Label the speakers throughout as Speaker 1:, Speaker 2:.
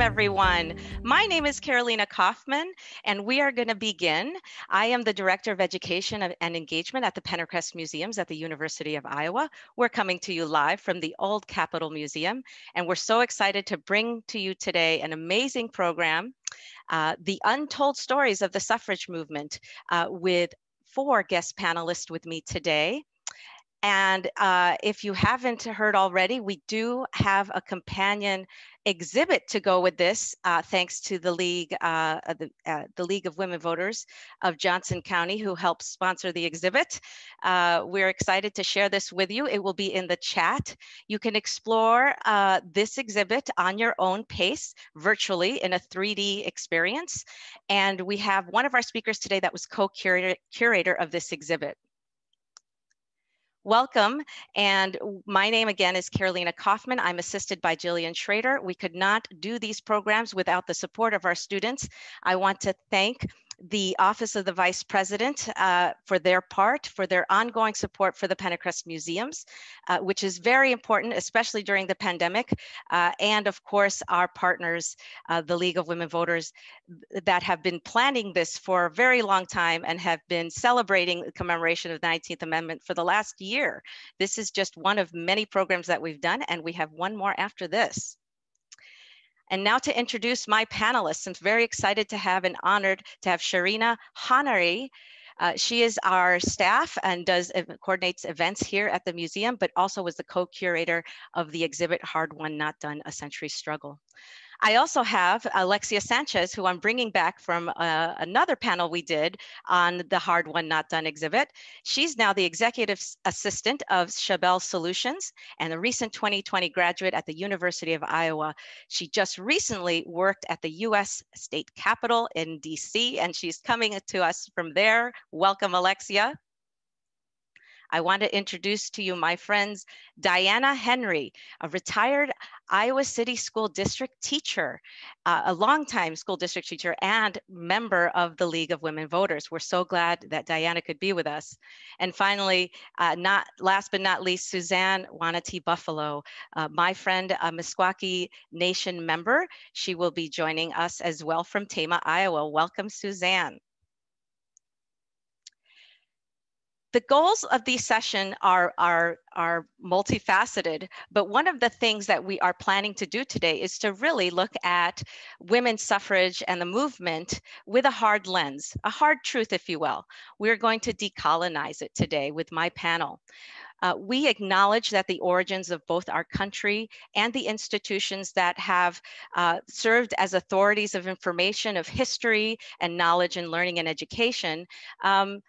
Speaker 1: Welcome, everyone. My name is Carolina Kaufman, and we are going to begin. I am the Director of Education and Engagement at the Pentacrest Museums at the University of Iowa. We're coming to you live from the Old Capitol Museum, and we're so excited to bring to you today an amazing program, uh, The Untold Stories of the Suffrage Movement, uh, with four guest panelists with me today. And uh, if you haven't heard already, we do have a companion exhibit to go with this, uh, thanks to the League, uh, the, uh, the League of Women Voters of Johnson County, who helped sponsor the exhibit. Uh, we're excited to share this with you. It will be in the chat. You can explore uh, this exhibit on your own pace, virtually in a 3D experience. And we have one of our speakers today that was co-curator of this exhibit. Welcome. And my name again is Carolina Kaufman. I'm assisted by Jillian Schrader. We could not do these programs without the support of our students. I want to thank the Office of the Vice President uh, for their part, for their ongoing support for the Pentacrest Museums, uh, which is very important, especially during the pandemic. Uh, and of course, our partners, uh, the League of Women Voters, that have been planning this for a very long time and have been celebrating the commemoration of the 19th Amendment for the last year. This is just one of many programs that we've done, and we have one more after this. And now to introduce my panelists, I'm very excited to have and honored to have Shereena Honary. Uh, she is our staff and does coordinates events here at the museum, but also was the co-curator of the exhibit Hard Won Not Done, A Century Struggle. I also have Alexia Sanchez, who I'm bringing back from uh, another panel we did on the Hard Won Not Done exhibit. She's now the executive assistant of Schabel Solutions and a recent 2020 graduate at the University of Iowa. She just recently worked at the US State Capitol in DC, and she's coming to us from there. Welcome, Alexia. I want to introduce to you my friends Diana Henry, a retired Iowa City School District teacher, uh, a longtime school district teacher, and member of the League of Women Voters. We're so glad that Diana could be with us. And finally, uh, not last but not least, Suzanne Wanatee Buffalo, uh, my friend, a Meskwaki Nation member. She will be joining us as well from Tama, Iowa. Welcome, Suzanne. The goals of these session are, are, are multifaceted, but one of the things that we are planning to do today is to really look at women's suffrage and the movement with a hard lens, a hard truth, if you will. We're going to decolonize it today with my panel. Uh, we acknowledge that the origins of both our country and the institutions that have uh, served as authorities of information, of history and knowledge and learning and education um,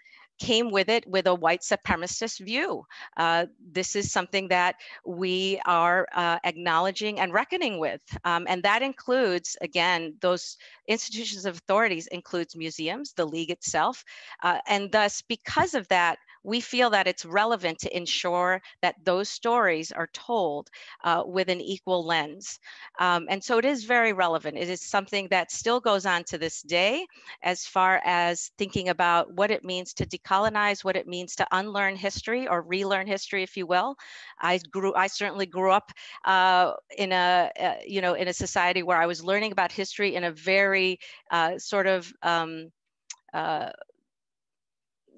Speaker 1: came with it with a white supremacist view. Uh, this is something that we are uh, acknowledging and reckoning with. Um, and that includes, again, those institutions of authorities includes museums, the league itself. Uh, and thus, because of that, we feel that it's relevant to ensure that those stories are told uh, with an equal lens. Um, and so it is very relevant. It is something that still goes on to this day as far as thinking about what it means to decolonize, what it means to unlearn history or relearn history, if you will. I grew, I certainly grew up uh, in a, uh, you know, in a society where I was learning about history in a very uh, sort of um, uh,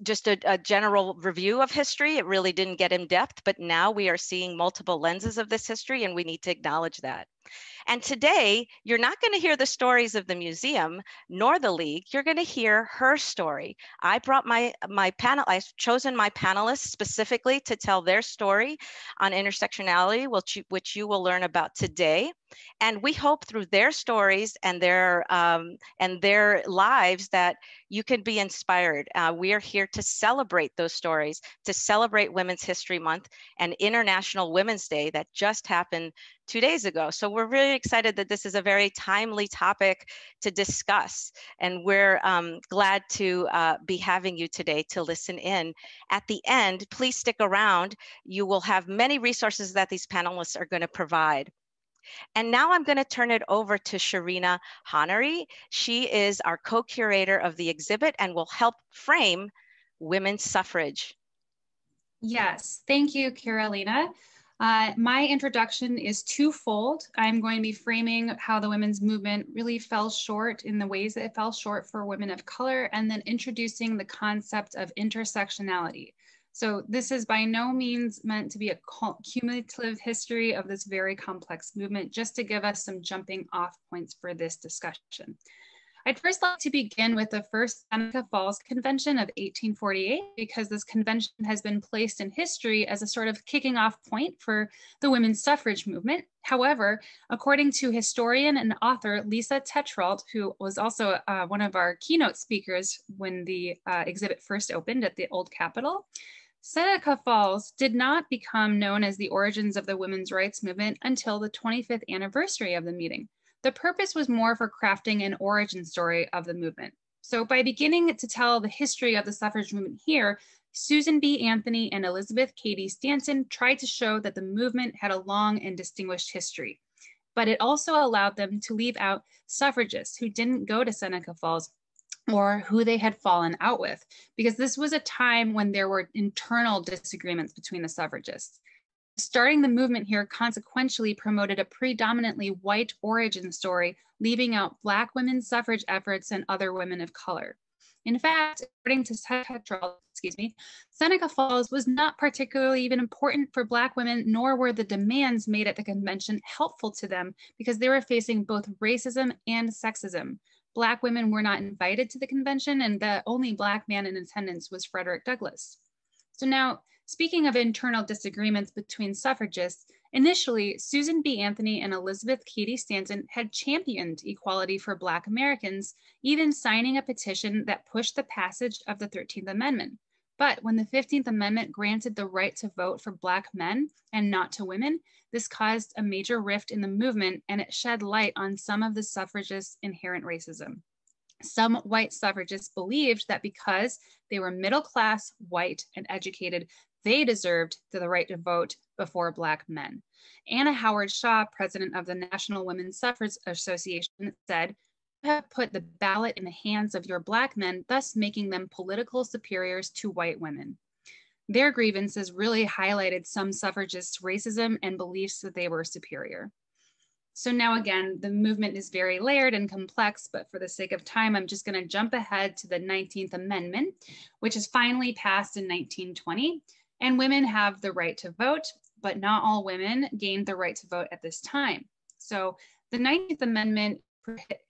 Speaker 1: just a, a, general review of history. It really didn't get in depth, but now we are seeing multiple lenses of this history, and we need to acknowledge that. And today, you're not going to hear the stories of the museum nor the league. You're going to hear her story. I brought my my panel. I've chosen my panelists specifically to tell their story on intersectionality, which you, which you will learn about today. And we hope through their stories and their um, and their lives that you can be inspired. Uh, we are here to celebrate those stories, to celebrate Women's History Month and International Women's Day that just happened two days ago. So we're really excited that this is a very timely topic to discuss. And we're um, glad to uh, be having you today to listen in. At the end, please stick around. You will have many resources that these panelists are going to provide. And now I'm going to turn it over to Shereena Honary. She is our co-curator of the exhibit and will help frame women's suffrage.
Speaker 2: Yes, thank you, Carolina. Uh, my introduction is twofold. I'm going to be framing how the women's movement really fell short in the ways that it fell short for women of color, and then introducing the concept of intersectionality. So this is by no means meant to be a cumulative history of this very complex movement, just to give us some jumping off points for this discussion. I'd first like to begin with the first Seneca Falls Convention of 1848, because this convention has been placed in history as a sort of kicking off point for the women's suffrage movement. However, according to historian and author Lisa Tetrault, who was also uh, one of our keynote speakers when the uh, exhibit first opened at the Old Capitol, Seneca Falls did not become known as the origins of the women's rights movement until the 25th anniversary of the meeting. The purpose was more for crafting an origin story of the movement. So by beginning to tell the history of the suffrage movement here, Susan B. Anthony and Elizabeth Cady Stanton tried to show that the movement had a long and distinguished history. But it also allowed them to leave out suffragists who didn't go to Seneca Falls or who they had fallen out with, because this was a time when there were internal disagreements between the suffragists. Starting the movement here consequentially promoted a predominantly white origin story, leaving out Black women's suffrage efforts and other women of color. In fact, according to excuse me, Seneca Falls was not particularly even important for Black women, nor were the demands made at the convention helpful to them because they were facing both racism and sexism. Black women were not invited to the convention, and the only Black man in attendance was Frederick Douglass. So now, Speaking of internal disagreements between suffragists, initially Susan B. Anthony and Elizabeth Cady Stanton had championed equality for Black Americans, even signing a petition that pushed the passage of the 13th Amendment. But when the 15th Amendment granted the right to vote for Black men and not to women, this caused a major rift in the movement and it shed light on some of the suffragists' inherent racism. Some white suffragists believed that because they were middle class, white, and educated, they deserved the right to vote before Black men. Anna Howard Shaw, president of the National Women's Suffrage Association, said, You have put the ballot in the hands of your Black men, thus making them political superiors to white women. Their grievances really highlighted some suffragists' racism and beliefs that they were superior. So now again, the movement is very layered and complex, but for the sake of time, I'm just gonna jump ahead to the 19th Amendment, which is finally passed in 1920. And women have the right to vote, but not all women gained the right to vote at this time. So the 19th Amendment,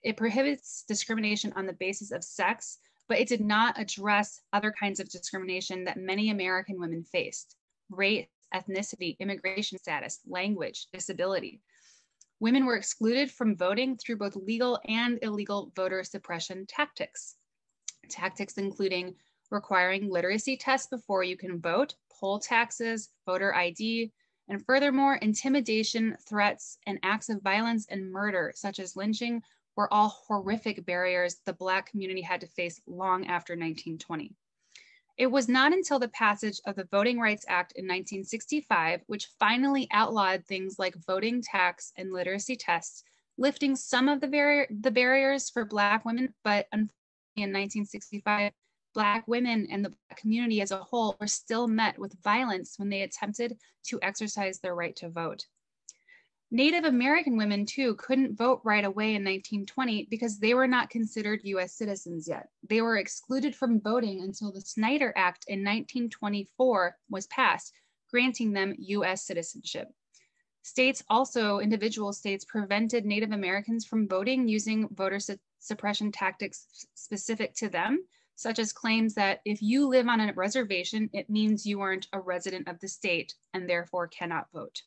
Speaker 2: it prohibits discrimination on the basis of sex, but it did not address other kinds of discrimination that many American women faced, race, ethnicity, immigration status, language, disability. Women were excluded from voting through both legal and illegal voter suppression tactics. Tactics including requiring literacy tests before you can vote, poll taxes, voter ID, and furthermore, intimidation, threats, and acts of violence and murder, such as lynching, were all horrific barriers the Black community had to face long after 1920. It was not until the passage of the Voting Rights Act in 1965, which finally outlawed things like voting tax and literacy tests, lifting some of the, the barriers for Black women, but in 1965, Black women and the Black community as a whole were still met with violence when they attempted to exercise their right to vote. Native American women, too, couldn't vote right away in 1920 because they were not considered US citizens yet. They were excluded from voting until the Snyder Act in 1924 was passed, granting them US citizenship. States also, individual states, prevented Native Americans from voting using voter su suppression tactics specific to them, such as claims that if you live on a reservation, it means you aren't a resident of the state and therefore cannot vote.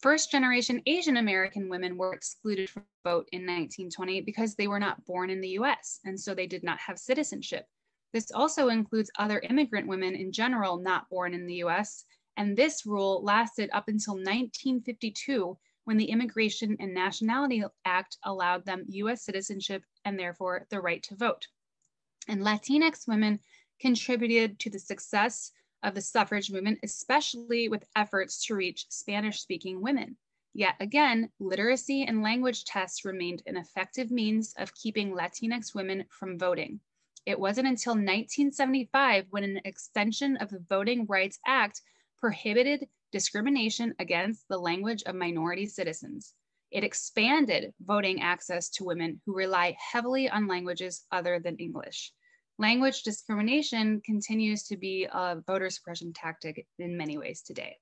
Speaker 2: First generation Asian American women were excluded from vote in 1920 because they were not born in the US, and so they did not have citizenship. This also includes other immigrant women in general not born in the US, and this rule lasted up until 1952 when the Immigration and Nationality Act allowed them US citizenship and therefore the right to vote and Latinx women contributed to the success of the suffrage movement, especially with efforts to reach Spanish speaking women. Yet again, literacy and language tests remained an effective means of keeping Latinx women from voting. It wasn't until 1975 when an extension of the Voting Rights Act prohibited discrimination against the language of minority citizens. It expanded voting access to women who rely heavily on languages other than English. Language discrimination continues to be a voter suppression tactic in many ways today.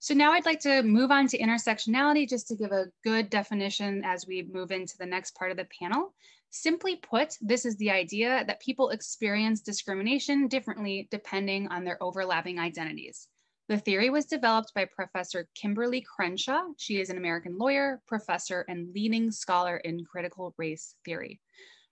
Speaker 2: So now I'd like to move on to intersectionality just to give a good definition as we move into the next part of the panel. Simply put, this is the idea that people experience discrimination differently depending on their overlapping identities. The theory was developed by Professor Kimberlé Crenshaw. She is an American lawyer, professor, and leading scholar in critical race theory.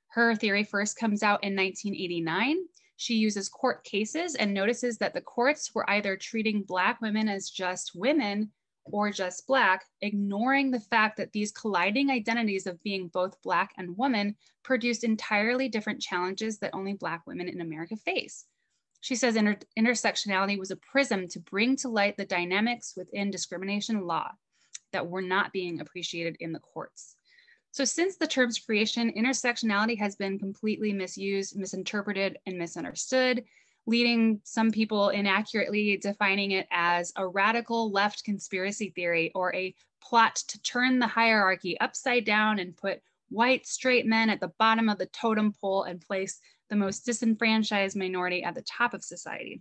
Speaker 2: Her theory first comes out in 1989 she uses court cases and notices that the courts were either treating Black women as just women or just Black, ignoring the fact that these colliding identities of being both Black and woman produced entirely different challenges that only Black women in America face. She says inter intersectionality was a prism to bring to light the dynamics within discrimination law that were not being appreciated in the courts. So since the term's creation, intersectionality has been completely misused, misinterpreted, and misunderstood, leading some people inaccurately defining it as a radical left conspiracy theory or a plot to turn the hierarchy upside down and put white straight men at the bottom of the totem pole and place the most disenfranchised minority at the top of society.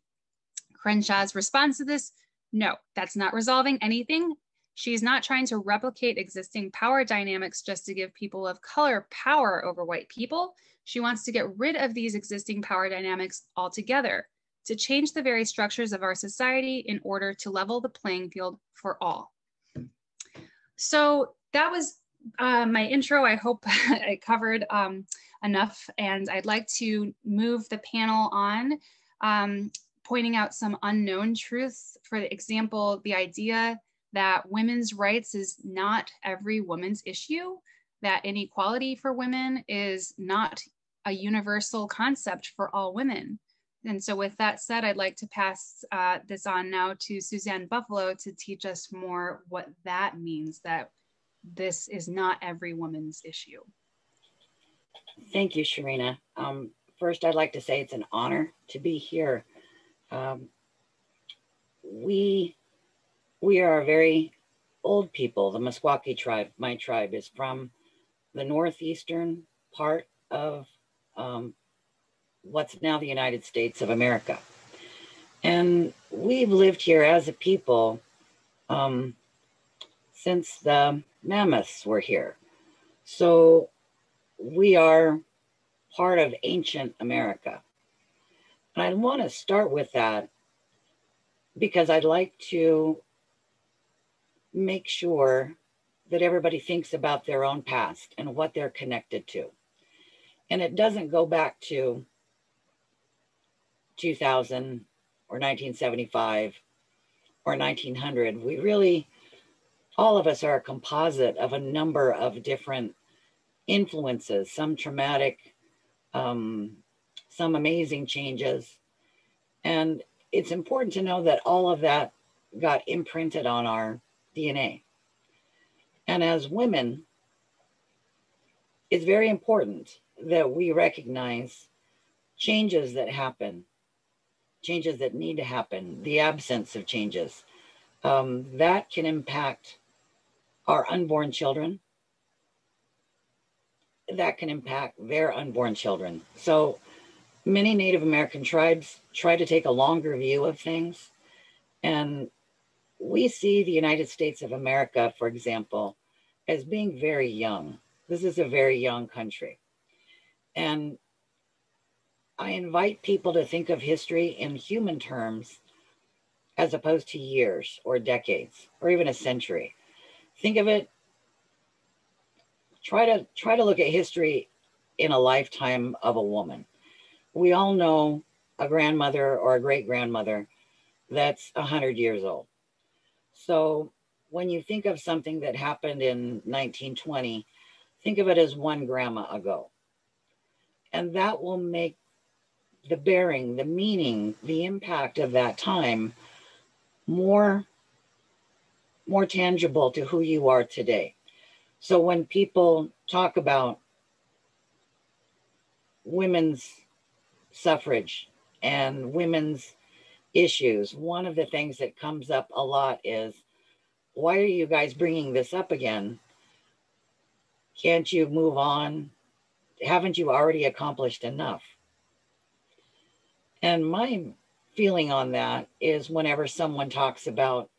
Speaker 2: Crenshaw's response to this, no, that's not resolving anything. She's not trying to replicate existing power dynamics just to give people of color power over white people. She wants to get rid of these existing power dynamics altogether, to change the very structures of our society in order to level the playing field for all. So that was uh, my intro. I hope I covered um, enough, and I'd like to move the panel on, um, pointing out some unknown truths. For example, the idea that women's rights is not every woman's issue, that inequality for women is not a universal concept for all women. And so with that said, I'd like to pass uh, this on now to Suzanne Buffalo to teach us more what that means, that this is not every woman's issue.
Speaker 3: Thank you, Shereena. Um, first, I'd like to say it's an honor to be here. Um, we we are a very old people. The Meskwaki tribe, my tribe, is from the northeastern part of um, what's now the United States of America. And we've lived here as a people um, since the mammoths were here. So we are part of ancient America. And I want to start with that because I'd like to make sure that everybody thinks about their own past and what they're connected to. And it doesn't go back to 2000 or 1975 or 1900. We really, all of us are a composite of a number of different influences, some traumatic, um, some amazing changes. And it's important to know that all of that got imprinted on our DNA. And as women, it's very important that we recognize changes that happen, changes that need to happen, the absence of changes. Um, that can impact our unborn children. That can impact their unborn children. So many Native American tribes try to take a longer view of things and we see the United States of America, for example, as being very young. This is a very young country. And I invite people to think of history in human terms as opposed to years or decades or even a century. Think of it, try to try to look at history in a lifetime of a woman. We all know a grandmother or a great grandmother that's 100 years old. So when you think of something that happened in 1920, think of it as one grandma ago. And that will make the bearing, the meaning, the impact of that time more, more tangible to who you are today. So when people talk about women's suffrage and women's issues, one of the things that comes up a lot is why are you guys bringing this up again? Can't you move on? Haven't you already accomplished enough? And my feeling on that is whenever someone talks about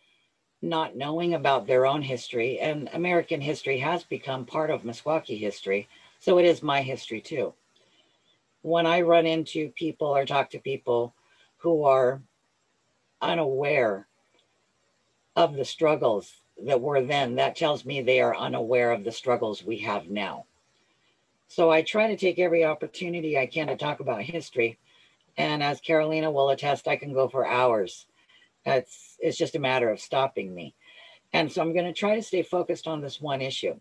Speaker 3: not knowing about their own history, and American history has become part of Meskwaki history, so it is my history too. When I run into people or talk to people who are unaware of the struggles that were then, that tells me they are unaware of the struggles we have now. So I try to take every opportunity I can to talk about history. And as Carolina will attest, I can go for hours. It's, it's just a matter of stopping me. And so I'm going to try to stay focused on this one issue.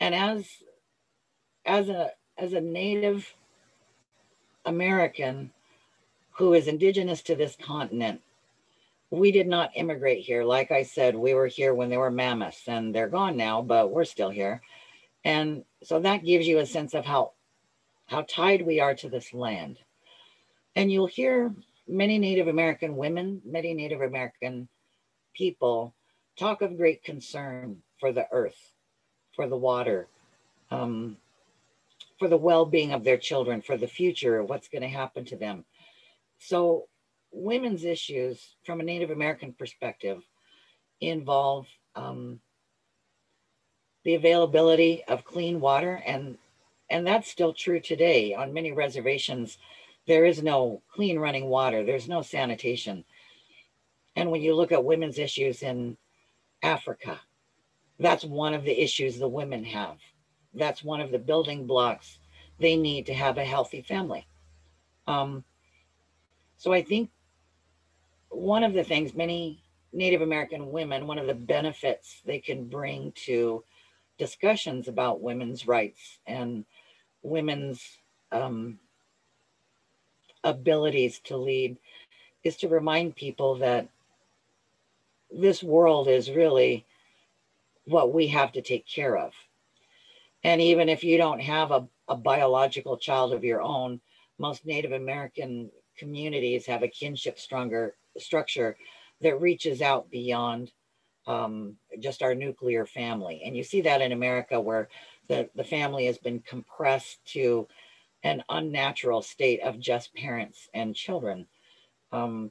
Speaker 3: And as, as, a, as a Native American who is indigenous to this continent, we did not immigrate here. Like I said, we were here when there were mammoths and they're gone now, but we're still here. And so that gives you a sense of how, how tied we are to this land. And you'll hear many Native American women, many Native American people talk of great concern for the earth, for the water, um, for the well-being of their children, for the future, what's going to happen to them. So women's issues from a Native American perspective involve um, the availability of clean water and and that's still true today on many reservations there is no clean running water there's no sanitation. And when you look at women's issues in africa that's one of the issues the women have. That's one of the building blocks they need to have a healthy family. Um, so i think one of the things many Native American women, one of the benefits they can bring to discussions about women's rights and women's um, abilities to lead is to remind people that this world is really what we have to take care of. And even if you don't have a, a biological child of your own, most Native American communities have a kinship stronger structure that reaches out beyond um, just our nuclear family. And you see that in America where the, the family has been compressed to an unnatural state of just parents and children. Um,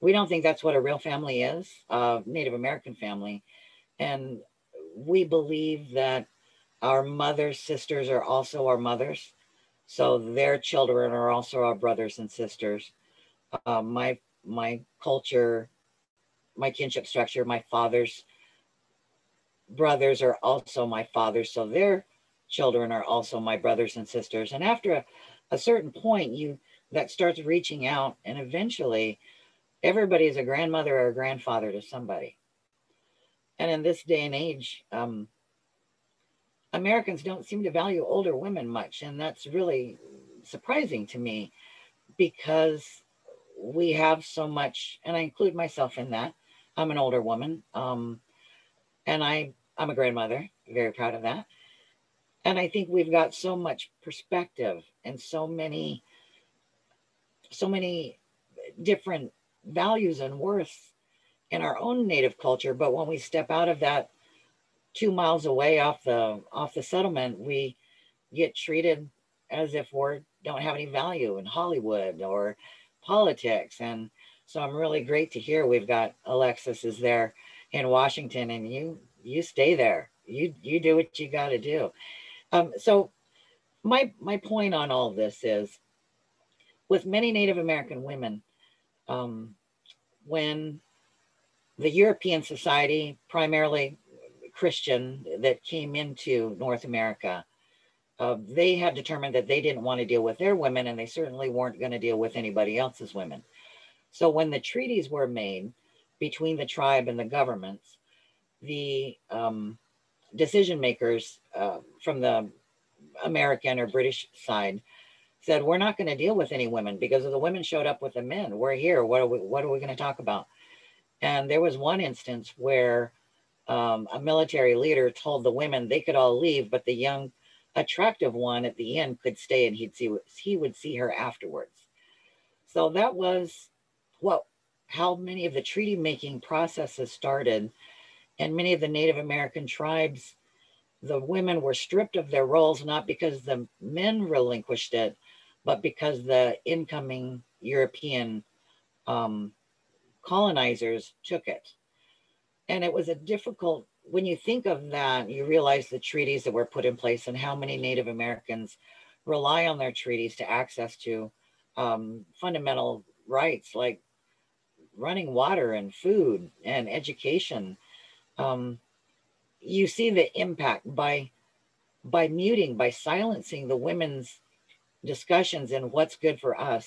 Speaker 3: we don't think that's what a real family is, a Native American family. And we believe that our mothers, sisters are also our mothers. So their children are also our brothers and sisters. Uh, my my culture, my kinship structure, my father's brothers are also my fathers. So their children are also my brothers and sisters. And after a, a certain point, you that starts reaching out and eventually everybody is a grandmother or a grandfather to somebody. And in this day and age, um, Americans don't seem to value older women much. And that's really surprising to me because we have so much, and I include myself in that. I'm an older woman, um, and I I'm a grandmother. Very proud of that. And I think we've got so much perspective and so many, so many different values and worth in our own native culture. But when we step out of that two miles away off the off the settlement, we get treated as if we don't have any value in Hollywood or politics. And so I'm really great to hear we've got Alexis is there in Washington and you you stay there. You you do what you got to do. Um, so my my point on all this is with many Native American women, um, when the European society, primarily Christian, that came into North America, uh, they had determined that they didn't want to deal with their women and they certainly weren't going to deal with anybody else's women. So when the treaties were made between the tribe and the governments, the um, decision makers uh, from the American or British side said, we're not going to deal with any women because the women showed up with the men. We're here. What are we, what are we going to talk about? And there was one instance where um, a military leader told the women they could all leave, but the young attractive one at the end could stay and he'd see he would see her afterwards. So that was what how many of the treaty making processes started. And many of the Native American tribes, the women were stripped of their roles, not because the men relinquished it, but because the incoming European um, colonizers took it. And it was a difficult, when you think of that, you realize the treaties that were put in place and how many Native Americans rely on their treaties to access to um, fundamental rights like running water and food and education. Um, you see the impact by by muting, by silencing the women's discussions and what's good for us,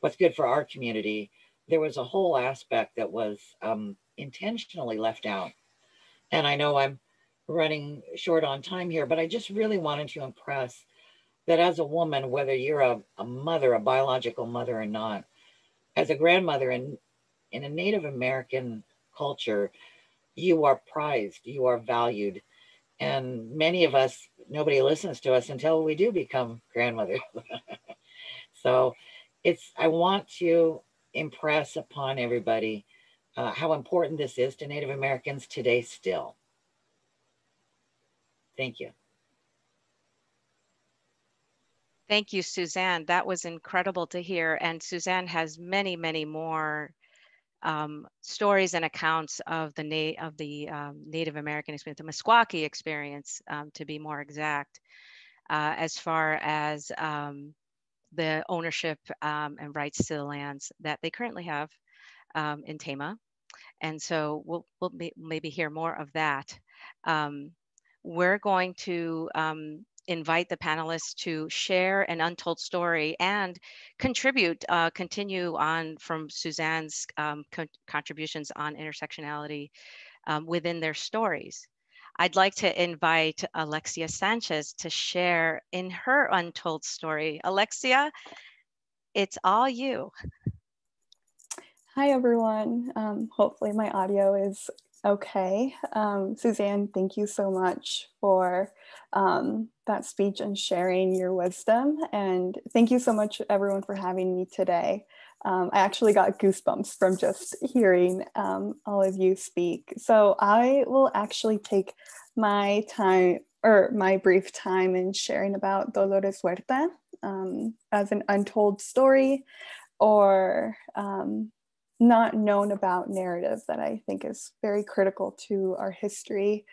Speaker 3: what's good for our community. There was a whole aspect that was um, intentionally left out. And I know I'm running short on time here, but I just really wanted to impress that as a woman, whether you're a, a mother, a biological mother or not, as a grandmother in, in a Native American culture, you are prized, you are valued. And many of us, nobody listens to us until we do become grandmothers. so it's, I want to impress upon everybody uh, how important this is to Native Americans today still. Thank you.
Speaker 1: Thank you, Suzanne. That was incredible to hear. And Suzanne has many, many more um, stories and accounts of the, na- of the um, Native American experience, the Meskwaki experience, um, to be more exact, uh, as far as um, the ownership um, and rights to the lands that they currently have um, in Tama. And so we'll, we'll maybe hear more of that. we're going to invite the panelists to share an untold story and contribute, uh, continue on from Suzanne's um, co contributions on intersectionality um, within their stories. I'd like to invite Alexia Sanchez to share in her untold story. Alexia, it's all you.
Speaker 4: Hi, everyone. Um, hopefully my audio is okay. Um, Suzanne, thank you so much for um, that speech and sharing your wisdom. And thank you so much, everyone, for having me today. Um, I actually got goosebumps from just hearing um, all of you speak. So I will actually take my time or my brief time in sharing about Dolores Huerta um, as an untold story or um, not known about narrative that I think is very critical to our history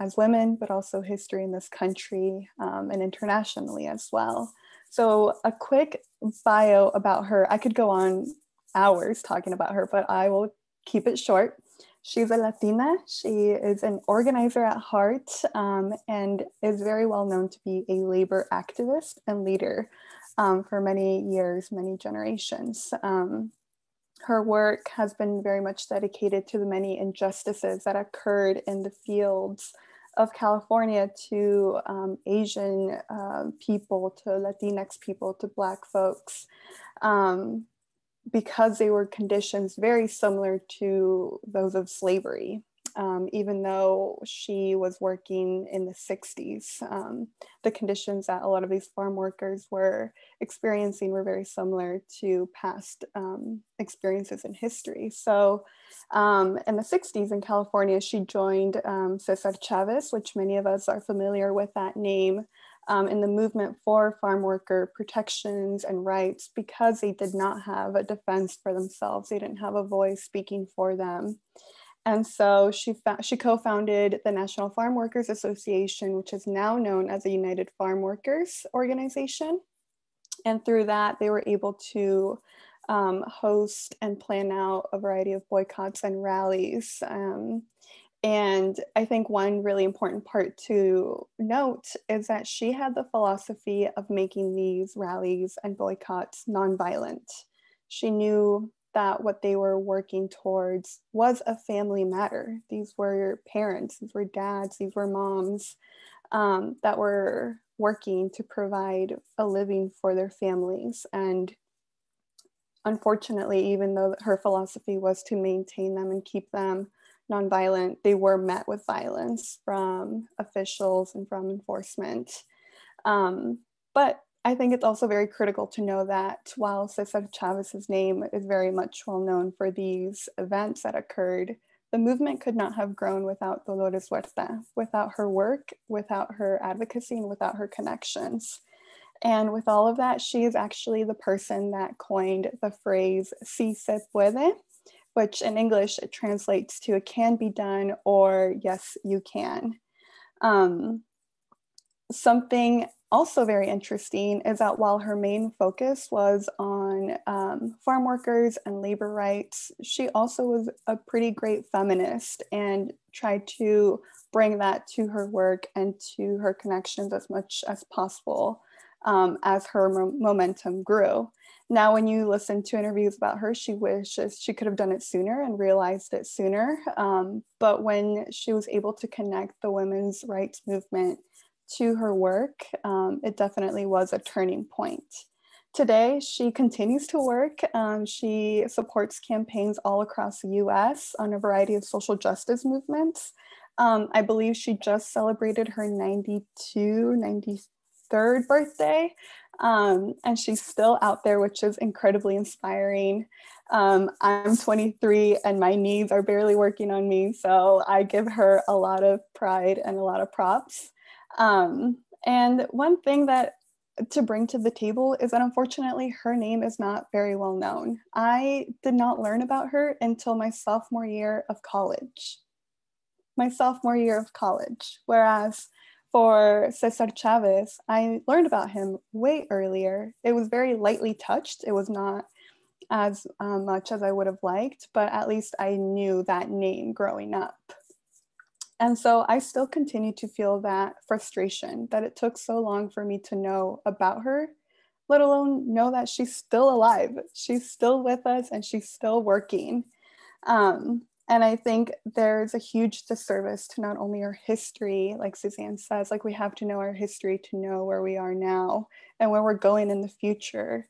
Speaker 4: as women, but also history in this country um, and internationally as well. So, a quick bio about her. I could go on hours talking about her, but I will keep it short. She's a Latina. She is an organizer at heart um, and is very well known to be a labor activist and leader um, for many years, many generations. Um, her work has been very much dedicated to the many injustices that occurred in the fields of California to um, Asian uh, people, to Latinx people, to Black folks, um, because they were conditions very similar to those of slavery um, even though she was working in the 60s. Um, the conditions that a lot of these farm workers were experiencing were very similar to past um, experiences in history. So um, in the 60s in California, she joined um, Cesar Chavez, which many of us are familiar with that name. Um, in the movement for farm worker protections and rights because they did not have a defense for themselves. They didn't have a voice speaking for them. And so she, she co-founded the National Farm Workers Association, which is now known as the United Farm Workers Organization. And through that, they were able to um, host and plan out a variety of boycotts and rallies. Um, and I think one really important part to note is that she had the philosophy of making these rallies and boycotts nonviolent. She knew that what they were working towards was a family matter. These were parents, these were dads, these were moms um, that were working to provide a living for their families. And unfortunately, even though her philosophy was to maintain them and keep them nonviolent, they were met with violence from officials and from enforcement. Um, but I think it's also very critical to know that while Cesar Chavez's name is very much well known for these events that occurred, the movement could not have grown without Dolores Huerta, without her work, without her advocacy, and without her connections. And with all of that, she is actually the person that coined the phrase si se puede, which in English it translates to it can be done or yes, you can. Um, something also very interesting is that while her main focus was on um, farm workers and labor rights, she also was a pretty great feminist and tried to bring that to her work and to her connections as much as possible um, as her mo- momentum grew. Now, when you listen to interviews about her, she wishes she could have done it sooner and realized it sooner. Um, but when she was able to connect the women's rights movement to her work, um, it definitely was a turning point. Today, she continues to work. Um, she supports campaigns all across the US on a variety of social justice movements. Um, I believe she just celebrated her 92, 93rd birthday. Um, and she's still out there, which is incredibly inspiring. Um, I'm 23 and my knees are barely working on me, so I give her a lot of pride and a lot of props. Um, and one thing that to bring to the table is that unfortunately her name is not very well known. I did not learn about her until my sophomore year of college. My sophomore year of college. Whereas for Cesar Chavez, I learned about him way earlier. It was very lightly touched. It was not as um, much as I would have liked, but at least I knew that name growing up. And so I still continue to feel that frustration that it took so long for me to know about her, let alone know that she's still alive. She's still with us and she's still working. Um, and I think there's a huge disservice to not only our history, like Suzanne says, like we have to know our history to know where we are now and where we're going in the future.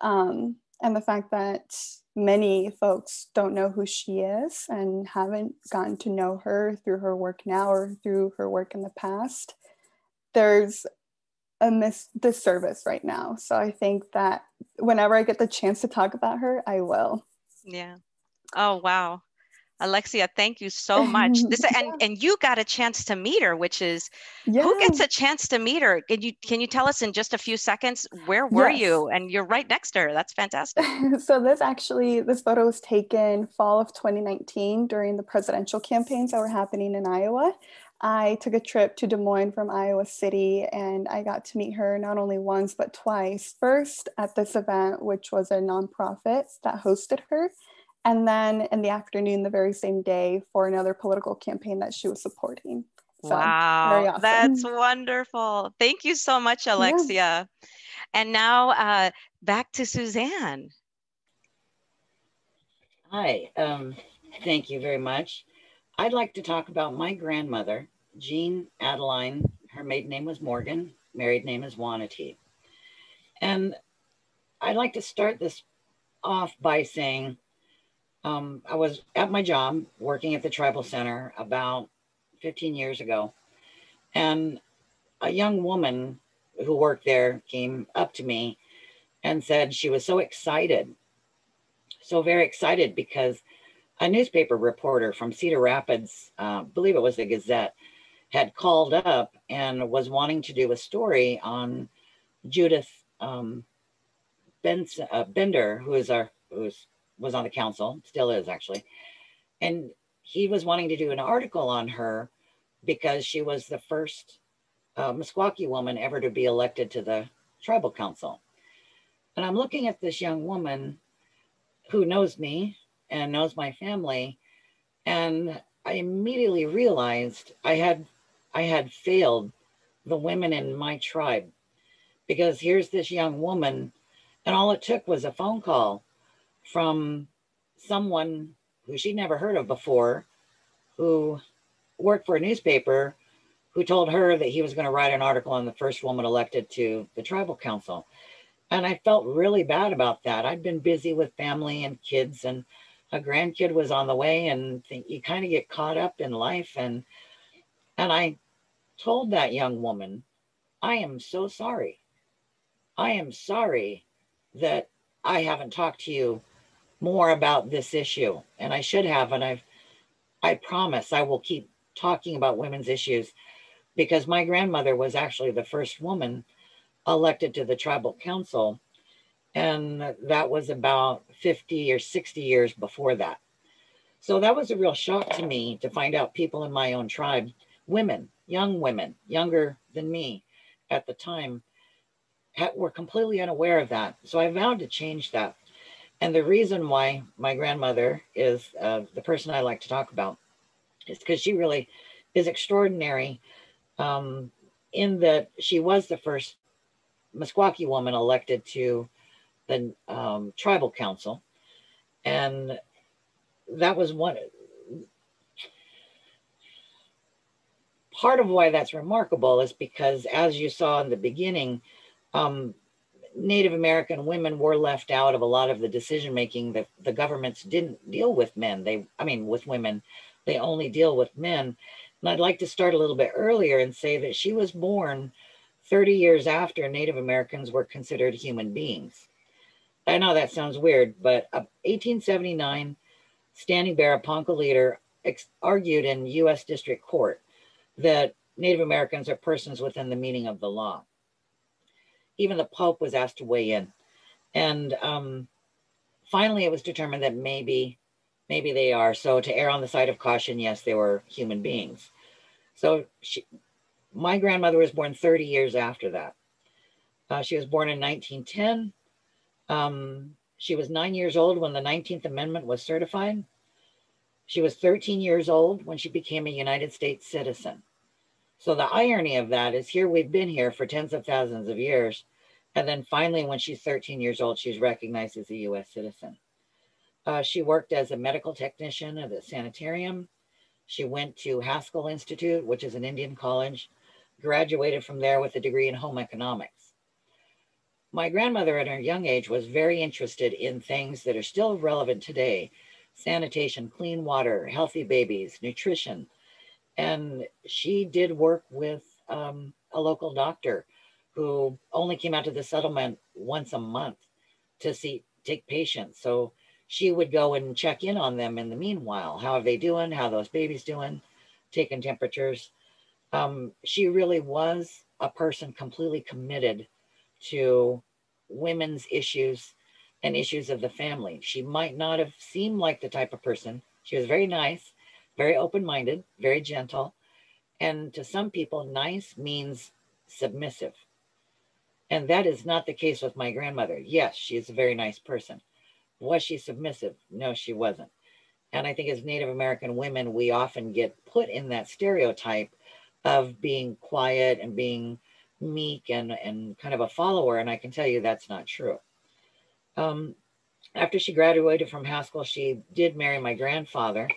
Speaker 4: Um, and the fact that many folks don't know who she is and haven't gotten to know her through her work now or through her work in the past, there's a mis- disservice right now. So I think that whenever I get the chance to talk about her, I will.
Speaker 1: Yeah. Oh, wow. Alexia, thank you so much. This and and you got a chance to meet her, which is yeah. who gets a chance to meet her? Can you can you tell us in just a few seconds where were yes. you? And you're right next to her. That's fantastic.
Speaker 4: so this actually this photo was taken fall of 2019 during the presidential campaigns that were happening in Iowa. I took a trip to Des Moines from Iowa City and I got to meet her not only once but twice. First at this event, which was a nonprofit that hosted her and then in the afternoon the very same day for another political campaign that she was supporting.
Speaker 1: So, wow, awesome. that's wonderful. Thank you so much, Alexia. Yeah. And now uh, back to Suzanne.
Speaker 3: Hi, um, thank you very much. I'd like to talk about my grandmother, Jean Adeline. Her maiden name was Morgan, married name is Wanatee. And I'd like to start this off by saying um, I was at my job working at the tribal center about 15 years ago. And a young woman who worked there came up to me and said she was so excited, so very excited because a newspaper reporter from Cedar Rapids, uh, believe it was the Gazette, had called up and was wanting to do a story on Judith um, Benson, uh, Bender, who is our who's was on the council, still is actually. And he was wanting to do an article on her because she was the first uh, Meskwaki woman ever to be elected to the tribal council. And I'm looking at this young woman who knows me and knows my family. And I immediately realized I had I had failed the women in my tribe because here's this young woman and all it took was a phone call from someone who she'd never heard of before, who worked for a newspaper, who told her that he was going to write an article on the first woman elected to the tribal council. And I felt really bad about that. I'd been busy with family and kids, and a grandkid was on the way, and you kind of get caught up in life. And and I told that young woman, I am so sorry. I am sorry that I haven't talked to you more about this issue, and I should have. And I've, I promise I will keep talking about women's issues because my grandmother was actually the first woman elected to the tribal council. And that was about 50 or 60 years before that. So that was a real shock to me to find out people in my own tribe, women, young women, younger than me at the time, were completely unaware of that. So I vowed to change that. And the reason why my grandmother is uh, the person I like to talk about is because she really is extraordinary um, in that she was the first Meskwaki woman elected to the um, tribal council. And that was one part of why that's remarkable is because as you saw in the beginning um, native american women were left out of a lot of the decision making that the governments didn't deal with men they i mean with women they only deal with men and i'd like to start a little bit earlier and say that she was born 30 years after native americans were considered human beings i know that sounds weird but uh, 1879 Standing Bear, a Ponca leader, ex- argued in U.S. District Court that Native Americans are persons within the meaning of the law. Even the Pope was asked to weigh in. And um, finally, it was determined that maybe, maybe they are. So to err on the side of caution, yes, they were human beings. So she, my grandmother was born 30 years after that. Uh, she was born in 1910. Um, she was nine years old when the 19th Amendment was certified. She was 13 years old when she became a United States citizen. So the irony of that is here we've been here for tens of thousands of years. And then finally, when she's 13 years old, she's recognized as a US citizen. Uh, she worked as a medical technician at a sanitarium. She went to Haskell Institute, which is an Indian college, graduated from there with a degree in home economics my grandmother at her young age was very interested in things that are still relevant today sanitation, clean water, healthy babies, nutrition. And she did work with um, a local doctor who only came out to the settlement once a month to see take patients. So she would go and check in on them in the meanwhile. How are they doing? How those babies doing? Taking temperatures. Um, she really was a person completely committed to women's issues and issues of the family. She might not have seemed like the type of person. She was very nice, very open minded, very gentle. And to some people, nice means submissive. And that is not the case with my grandmother. Yes, she is a very nice person. Was she submissive? No, she wasn't. And I think as Native American women, we often get put in that stereotype of being quiet and being meek and, and kind of a follower. And I can tell you that's not true. Um, after she graduated from Haskell, she did marry my grandfather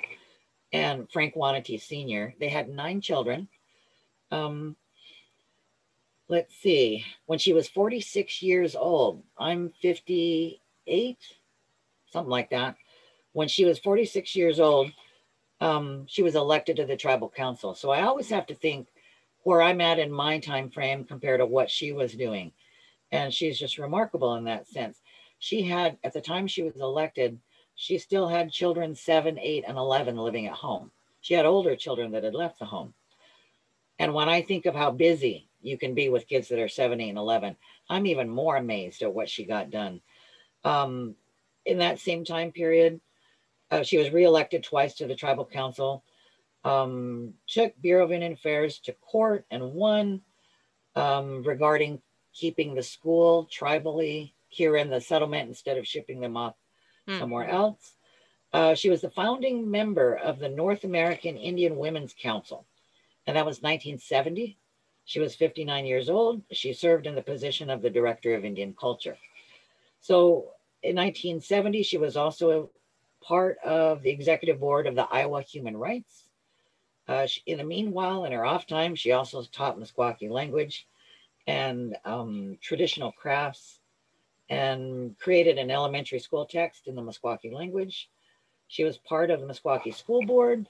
Speaker 3: and Frank Wanatee Sr. They had nine children. Um, let's see, when she was 46 years old, I'm 58, something like that. When she was 46 years old, um, she was elected to the tribal council. So I always have to think where I'm at in my time frame compared to what she was doing. And she's just remarkable in that sense. She had, at the time she was elected, she still had children seven, eight, and 11 living at home. She had older children that had left the home. And when I think of how busy you can be with kids that are seven, eight, and 11, I'm even more amazed at what she got done. Um, in that same time period, uh, she was reelected twice to the tribal council um, took Bureau of Indian Affairs to court and won um, regarding keeping the school tribally here in the settlement instead of shipping them off mm. somewhere else. Uh, she was the founding member of the North American Indian Women's Council, and that was 1970. She was 59 years old. She served in the position of the Director of Indian Culture. So in 1970, she was also part of the executive board of the Iowa Human Rights uh, she, in the meanwhile, in her off time, she also taught Meskwaki language and um, traditional crafts and created an elementary school text in the Meskwaki language. She was part of the Meskwaki School Board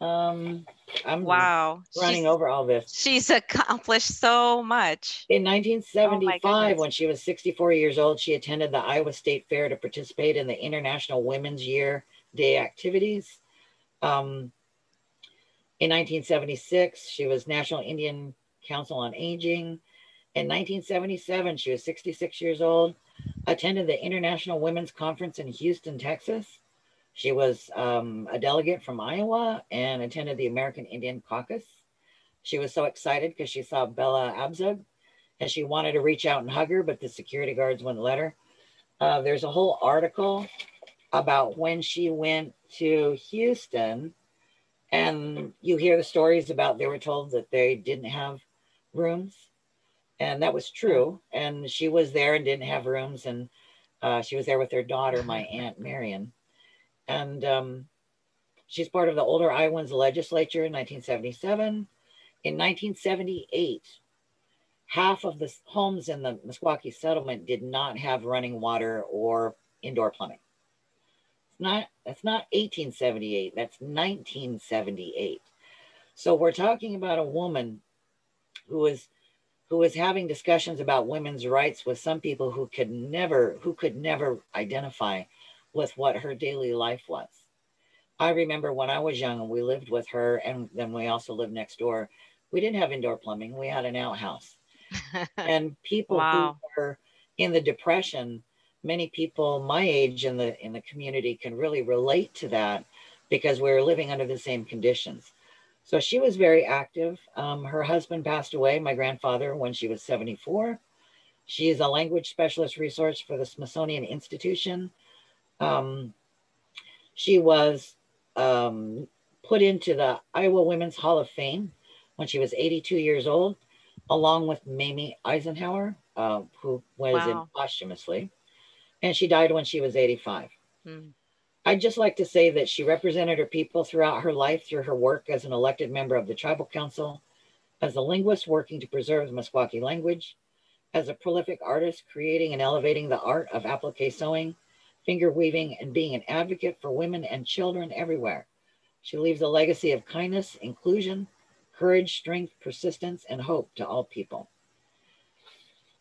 Speaker 3: Um, I'm
Speaker 1: Wow.
Speaker 3: running
Speaker 1: She's,
Speaker 3: over all this.
Speaker 1: she's accomplished so much.
Speaker 3: In 1975,
Speaker 1: goodness.
Speaker 3: when she was 64 years old, she attended the Iowa State Fair to participate in the International Women's Year Day activities. Um, in 1976, she was National Indian Council on Aging. In 1977, she was 66 years old, attended the International Women's Conference in Houston, Texas. She was um, a delegate from Iowa and attended the American Indian Caucus. She was so excited because she saw Bella Abzug and she wanted to reach out and hug her, but the security guards wouldn't let her. Uh, there's a whole article about when she went to Houston, and you hear the stories about they were told that they didn't have rooms, and that was true. And she was there and didn't have rooms, and uh, she was there with her daughter, my aunt Marion, and um, she's part of the older Iowans legislature in 1977. In 1978, half of the homes in the Meskwaki settlement did not have running water or indoor plumbing. It's not that's not 1878, that's 1978. So we're talking about a woman who was who was having discussions about women's rights with some people who could never who could never identify with what her daily life was. I remember when I was young and we lived with her and then we also lived next door. We didn't have indoor plumbing. We had an outhouse and people
Speaker 1: Wow.
Speaker 3: who were in the depression many people my age in the in the community can really relate to that because we were living under the same conditions so she was very active um, her husband passed away my grandfather when she was 74 she is a language specialist resource for the smithsonian institution um, she was um, put into the iowa women's hall of fame when she was 82 years old along with Mamie Eisenhower, uh, who was in posthumously, and she died when she was 85.
Speaker 1: Hmm.
Speaker 3: I'd just like to say that she represented her people throughout her life through her work as an elected member of the Tribal Council, as a linguist working to preserve the Meskwaki language, as a prolific artist creating and elevating the art of applique sewing, finger weaving, and being an advocate for women and children everywhere. She leaves a legacy of kindness, inclusion, courage, strength, persistence, and hope to all people.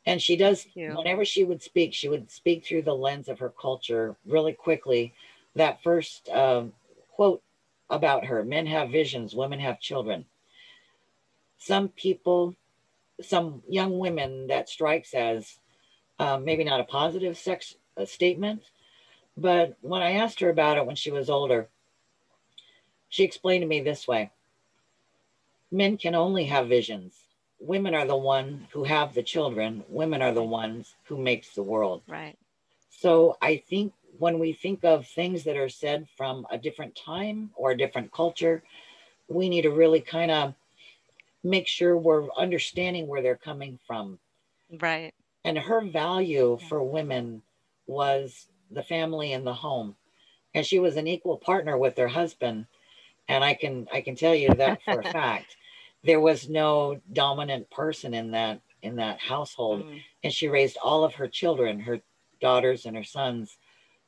Speaker 3: And she does, whenever she would speak, she would speak through the lens of her culture really quickly. That first um, quote about her men have visions, women have children. Some people, some young women, that strikes as um, maybe not a positive sex uh, statement. But when I asked her about it when she was older, she explained to me this way. Men can only have visions. Women are the one who have the children. Women are the ones who makes the world.
Speaker 1: Right.
Speaker 3: so i think when we think of things that are said from a different time or a different culture we need to really kind of make sure we're understanding where they're coming from.
Speaker 1: Right.
Speaker 3: and her value for women was the family and the home. And she was an equal partner with her husband. And i can i can tell you that for a fact there was no dominant person in that in that household.
Speaker 1: Mm.
Speaker 3: and she raised all of her children her daughters and her sons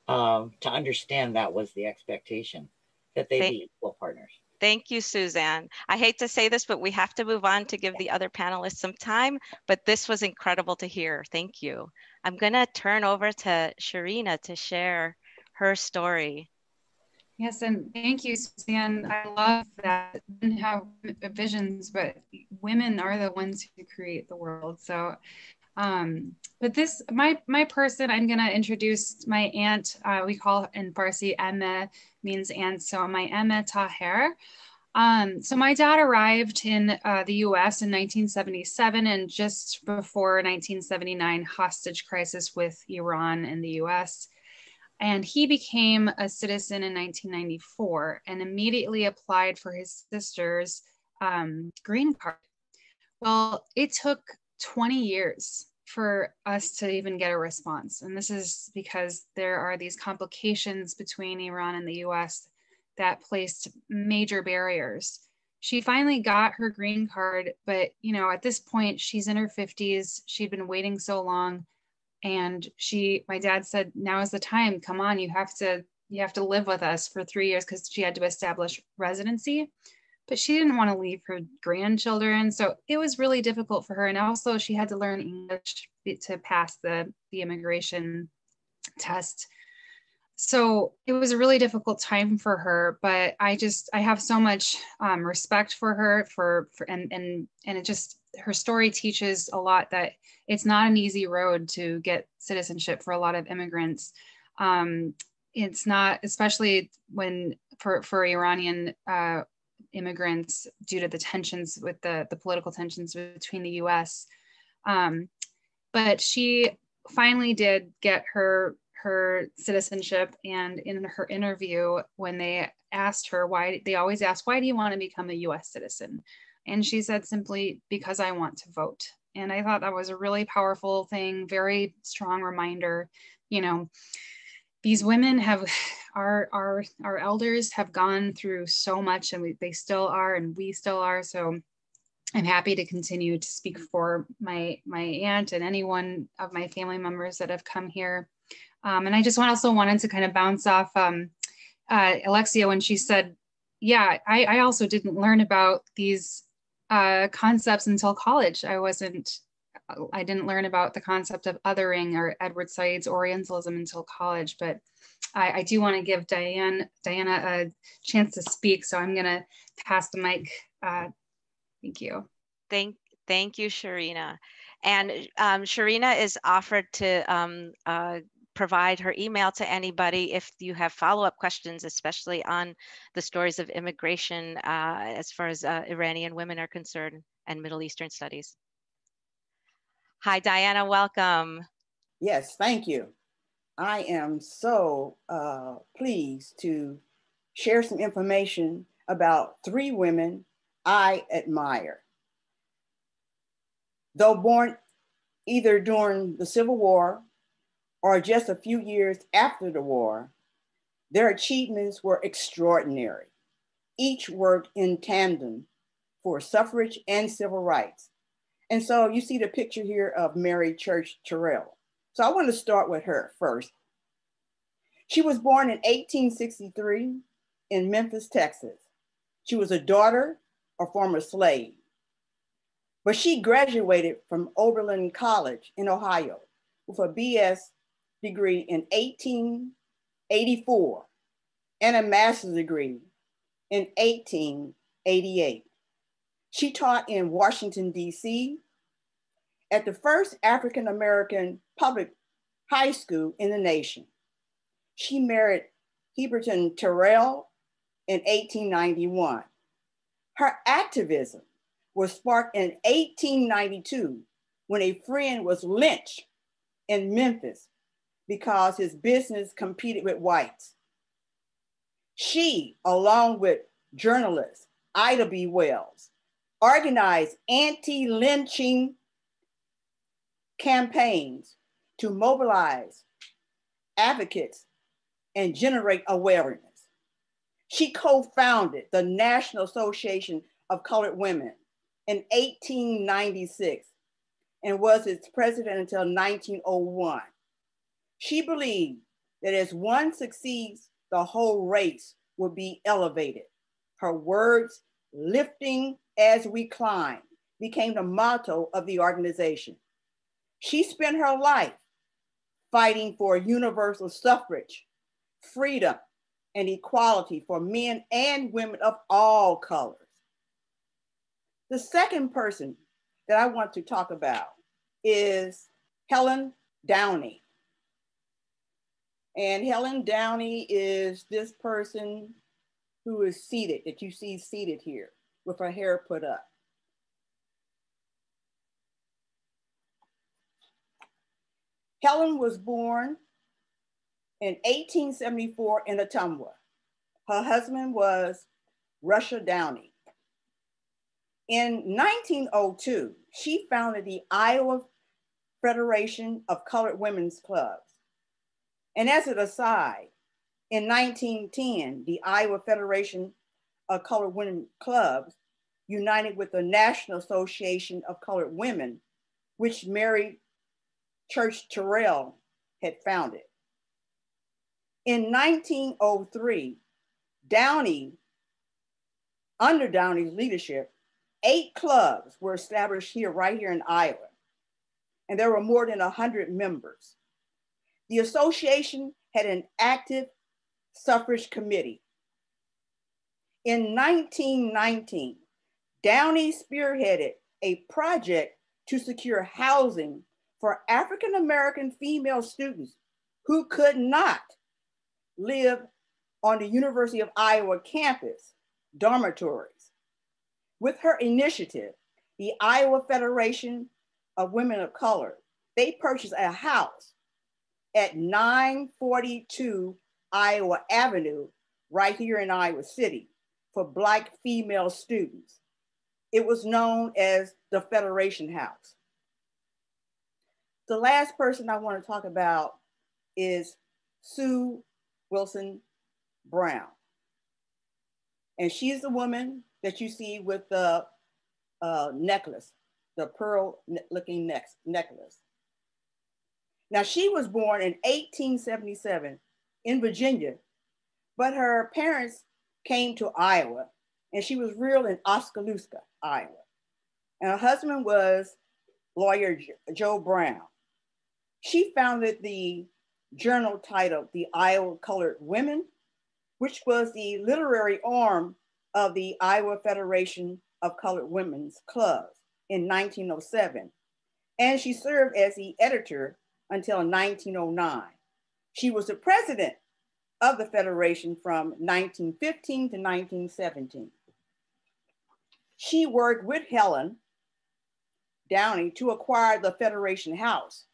Speaker 3: um, to understand that was the expectation that they be equal partners
Speaker 1: Thank you, Suzanne. I hate to say this, but we have to move on to give the other panelists some time, but this was incredible to hear. Thank you. I'm gonna turn over to Shereena to share her story.
Speaker 2: Yes, and thank you, Suzanne. I love that men have visions, but women are the ones who create the world. So, um, but this, my my person, I'm gonna introduce my aunt. Uh, we call in Farsi Emma means aunt. So my Emma Taher. Um, so my dad arrived in uh, the U.S. in 1977, and just before 1979 hostage crisis with Iran and the U.S and he became a citizen in 1994 and immediately applied for his sister's um, green card. Well, it took 20 years for us to even get a response. And this is because there are these complications between Iran and the US that placed major barriers. She finally got her green card, but you know, at this point she's in her 50s. She'd been waiting so long and she my dad said now is the time come on you have to you have to live with us for three years because she had to establish residency but she didn't want to leave her grandchildren so it was really difficult for her and also she had to learn english to pass the the immigration test. So it was a really difficult time for her but i just i have so much um, respect for her for, for and and and it just her story teaches a lot that it's not an easy road to get citizenship for a lot of immigrants. Um, it's not especially when for for iranian uh, immigrants due to the tensions with the, the political tensions between the US. Um, but she finally did get her her citizenship and in her interview when they asked her why they always ask why do you want to become a US citizen? And she said simply because I want to vote. And I thought that was a really powerful thing very strong reminder you know. These women have our our our elders have gone through so much and we, they still are and we still are. So i'm happy to continue to speak for my my aunt and any one of my family members that have come here. Um, and i just want, also wanted to kind of bounce off um, uh, alexia when she said yeah I, I also didn't learn about these uh, concepts until college. I wasn't I didn't learn about the concept of othering or Edward Said's Orientalism until college, but I, I do want to give Diane, Diana a chance to speak. So I'm going to pass the mic. Uh, thank you.
Speaker 1: Thank, thank you, Shereena. And um, Shereena is offered to um, uh, provide her email to anybody if you have follow-up questions, especially on the stories of immigration uh, as far as uh, Iranian women are concerned and Middle Eastern studies. Hi, Diana, welcome.
Speaker 5: Yes, thank you. I am so uh, pleased to share some information about three women I admire. Though born either during the Civil War or just a few years after the war, their achievements were extraordinary. Each worked in tandem for suffrage and civil rights. And so you see the picture here of Mary Church Terrell. So I want to start with her first. She was born in 1863 in Memphis, Texas. She was a daughter of former slave, but she graduated from Oberlin College in Ohio with a BS degree in 1884 and a master's degree in 1888. She taught in Washington, D.C. at the first African American public high school in the nation. She married Heberton Terrell in 1891. Her activism was sparked in 1892 when a friend was lynched in Memphis because his business competed with whites. She, along with journalist Ida B. Wells, organized anti lynching campaigns to mobilize advocates and generate awareness. She co founded the National Association of Colored Women in 1896 and was its president until 1901. She believed that as one succeeds, the whole race will be elevated. Her words, lifting as we climb became the motto of the organization. She spent her life fighting for universal suffrage, freedom, and equality for men and women of all colors. The second person that I want to talk about is Helen Downey. And Helen Downey is this person who is seated, that you see seated here with her hair put up. Helen was born in 1874 in Ottumwa. Her husband was Russia Downey. In 1902, she founded the Iowa Federation of Colored Women's Clubs. And as an aside, in 1910, the Iowa Federation of Colored Women Clubs united with the National Association of Colored Women, which Mary Church Terrell had founded. In 1903, Downey, under Downey's leadership, eight clubs were established here, right here in Iowa. And there were more than 100 members. The association had an active suffrage committee. In 1919, Downey spearheaded a project to secure housing for African American female students who could not live on the University of Iowa campus dormitories. With her initiative, the Iowa Federation of Women of Color, they purchased a house at 942 Iowa Avenue, right here in Iowa City, for Black female students. It was known as the Federation House. The last person I want to talk about is Sue Wilson Brown. And she's the woman that you see with the uh, necklace, the pearl looking ne necklace. Now, she was born in 1877 in Virginia, but her parents came to Iowa and she was reared in Oskaloosa, Iowa. And her husband was lawyer Joe Brown. She founded the journal titled The Iowa Colored Women, which was the literary arm of the Iowa Federation of Colored Women's Clubs in 1907. And she served as the editor until 1909. She was the president of the Federation from 1915 to 1917. She worked with Helen Downey to acquire the Federation House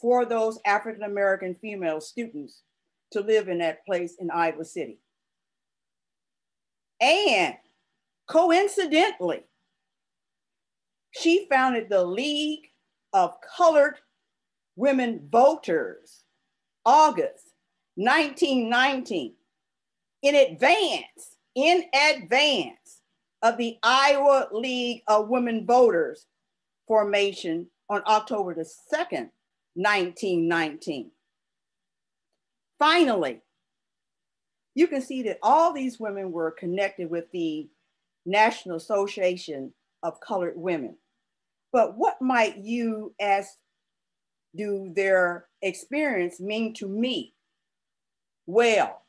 Speaker 5: for those African American female students to live in that place in Iowa City. And coincidentally, she founded the League of Colored Women Voters, August 1919, in advance, in advance of the Iowa League of Women Voters formation on October the 2nd, 1919. Finally, you can see that all these women were connected with the National Association of Colored Women. But what might you, as do their experience, mean to me? Well,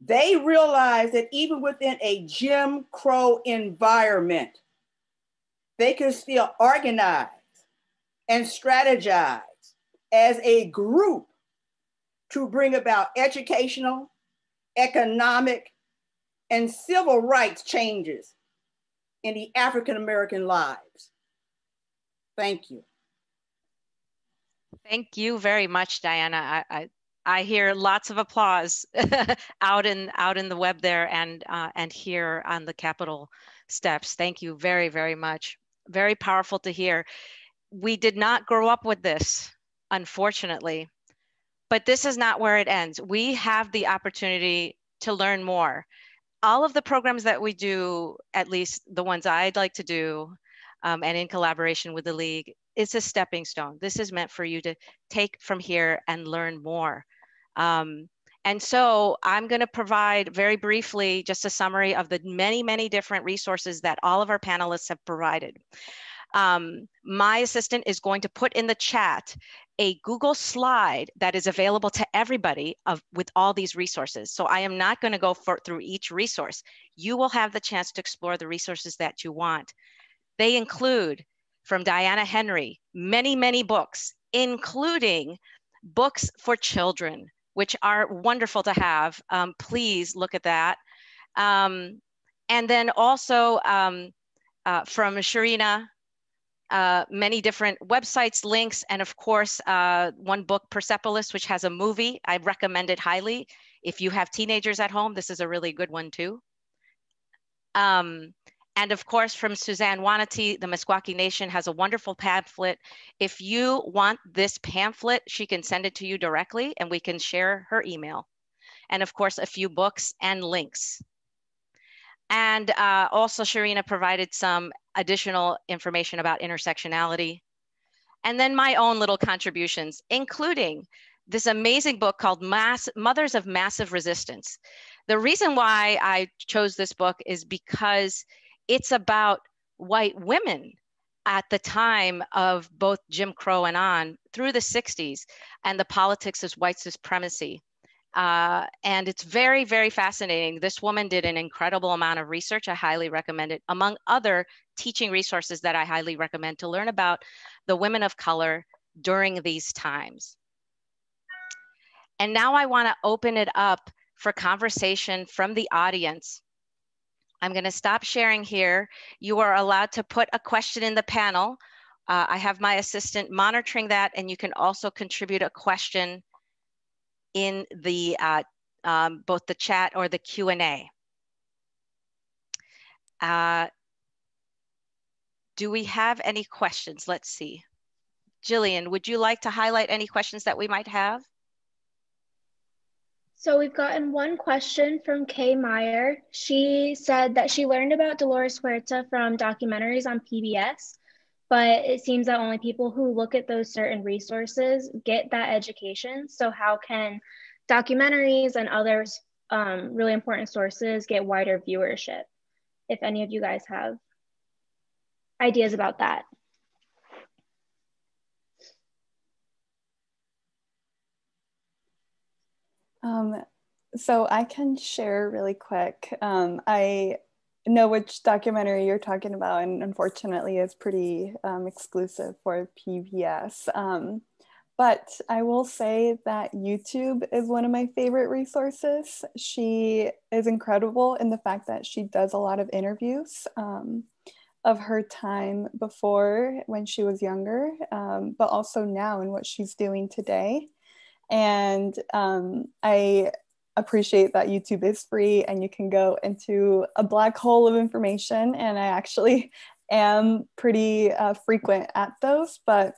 Speaker 5: they realized that even within a Jim Crow environment, they could still organize and strategize as a group to bring about educational, economic, and civil rights changes in the African American lives. Thank you.
Speaker 1: Thank you very much, Diana. I, I, I hear lots of applause out in out in the web there and uh, and here on the Capitol steps. Thank you very very much. Very powerful to hear. We did not grow up with this, unfortunately, but this is not where it ends. We have the opportunity to learn more. All of the programs that we do, at least the ones I'd like to do, um, and in collaboration with the league, it's a stepping stone. This is meant for you to take from here and learn more. Um, and so I'm going to provide very briefly just a summary of the many, many different resources that all of our panelists have provided. Um, my assistant is going to put in the chat a Google slide that is available to everybody of, with all these resources. So I am not going to go for, through each resource. You will have the chance to explore the resources that you want. They include from Diana Henry, many, many books, including books for children, which are wonderful to have. Um, please look at that. Um, and then also um, uh, from Shereena, uh, many different websites, links, and of course, uh, one book, Persepolis, which has a movie. I recommend it highly. If you have teenagers at home, this is a really good one too. Um, and of course, from Suzanne Wanatee, the Meskwaki Nation has a wonderful pamphlet. If you want this pamphlet, she can send it to you directly and we can share her email. And of course, a few books and links. And uh, also Shereena provided some additional information about intersectionality. And then my own little contributions, including this amazing book called Mass Mothers of Massive Resistance. The reason why I chose this book is because it's about white women at the time of both Jim Crow and on through the 60s and the politics of white supremacy. Uh, and it's very, very fascinating. This woman did an incredible amount of research. I highly recommend it, among other teaching resources that I highly recommend to learn about the women of color during these times. And now I want to open it up for conversation from the audience. I'm going to stop sharing here. You are allowed to put a question in the panel. Uh, I have my assistant monitoring that, and you can also contribute a question in the uh, um, both the chat or the Q&A. Uh, do we have any questions? Let's see. Jillian, would you like to highlight any questions that we might have?
Speaker 6: So we've gotten one question from Kay Meyer. She said that she learned about Dolores Huerta from documentaries on PBS, but it seems that only people who look at those certain resources get that education. So how can documentaries and other um, really important sources get wider viewership? If any of you guys have ideas about that.
Speaker 4: Um, so I can share really quick. Um, I know which documentary you're talking about, and unfortunately, is pretty um, exclusive for PBS. Um, but I will say that YouTube is one of my favorite resources. She is incredible in the fact that she does a lot of interviews um, of her time before when she was younger, um, but also now and what she's doing today. And um, I appreciate that YouTube is free and you can go into a black hole of information. And I actually am pretty uh, frequent at those, but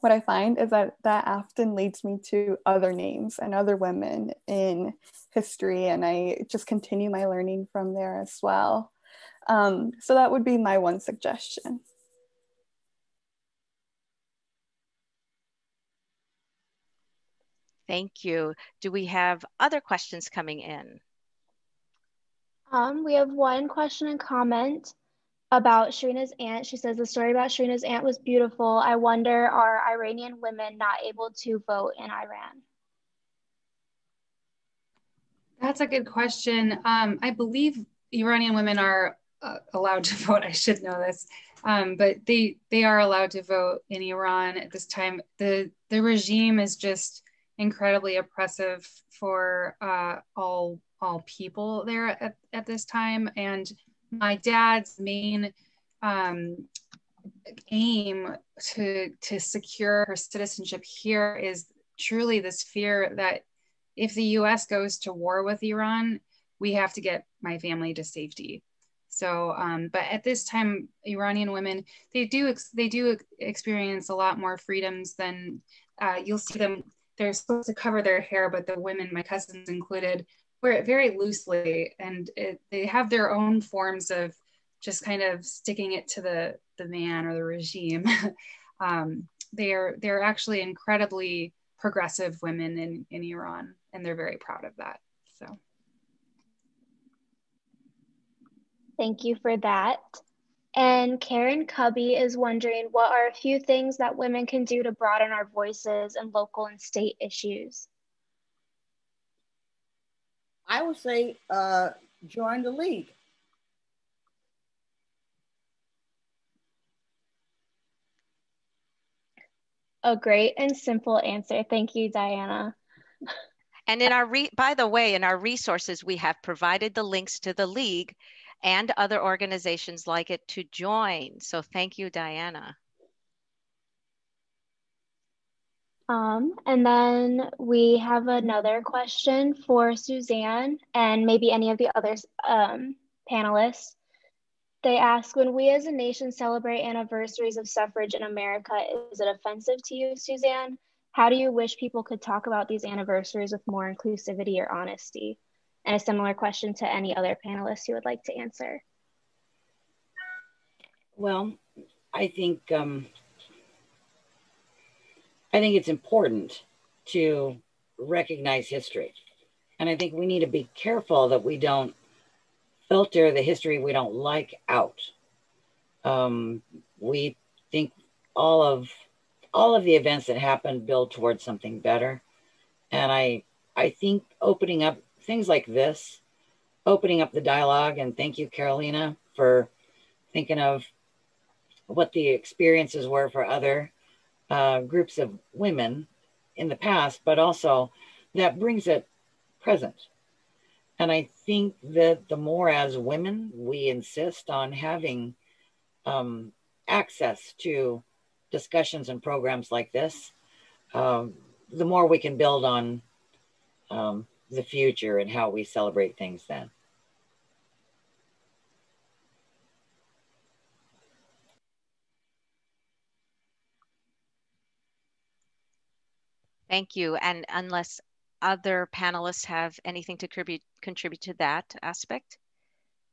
Speaker 4: what I find is that that often leads me to other names and other women in history, and I just continue my learning from there as well. Um, so that would be my one suggestion.
Speaker 1: Thank you. Do we have other questions coming in?
Speaker 6: Um, we have one question and comment about Shereena's aunt. She says the story about Shereena's aunt was beautiful. I wonder, are Iranian women not able to vote in Iran?
Speaker 2: That's a good question. Um, I believe Iranian women are uh, allowed to vote. I should know this, um, but they they are allowed to vote in Iran at this time. the The regime is just incredibly oppressive for uh, all all people there at, at this time. And my dad's main um, aim to to secure her citizenship here is truly this fear that if the U.S. goes to war with Iran, we have to get my family to safety. So, um, but at this time, Iranian women they do they do experience a lot more freedoms than uh, you'll see them they're supposed to cover their hair, but the women, my cousins included, wear it very loosely, and it, they have their own forms of just kind of sticking it to the the man or the regime. um, they are they're actually incredibly progressive women in in Iran, and they're very proud of that. So.
Speaker 6: Thank you for that. And Karen Cubby is wondering what are a few things that women can do to broaden our voices in local and state issues?
Speaker 5: I would say uh, join the league.
Speaker 6: A great and simple answer. Thank you, Diana.
Speaker 1: And in our, re- by the way, in our resources, we have provided the links to the league and other organizations like it to join. So thank you, Diana.
Speaker 6: Um, and then we have another question for Suzanne and maybe any of the other um, panelists. They ask, when we as a nation celebrate anniversaries of suffrage in America, is it offensive to you, Suzanne? How do you wish people could talk about these anniversaries with more inclusivity or honesty? And a similar question to any other panelists who would like to answer.
Speaker 3: Well, I think um, I think it's important to recognize history. And I think we need to be careful that we don't filter the history we don't like out. Um, we think all of all of the events that happen build towards something better. And I I think opening up things like this, opening up the dialogue, and thank you, Carolina, for thinking of what the experiences were for other uh, groups of women in the past, but also that brings it present. And I think that the more as women we insist on having um, access to discussions and programs like this, um, the more we can build on um, the future and how we celebrate things then.
Speaker 1: Thank you. And unless other panelists have anything to contribute, contribute to that aspect,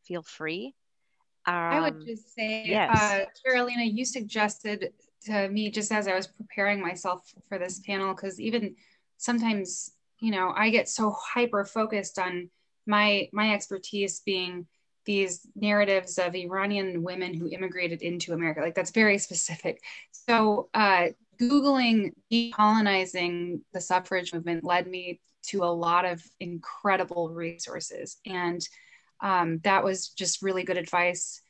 Speaker 1: feel free.
Speaker 2: Um, I would um, just say, yes. uh, Carolina, you suggested to me just as I was preparing myself for this panel, because even sometimes, you know, I get so hyper focused on my my expertise being these narratives of Iranian women who immigrated into America. Like that's very specific. So uh, Googling decolonizing the suffrage movement led me to a lot of incredible resources. And um, that was just really good advice.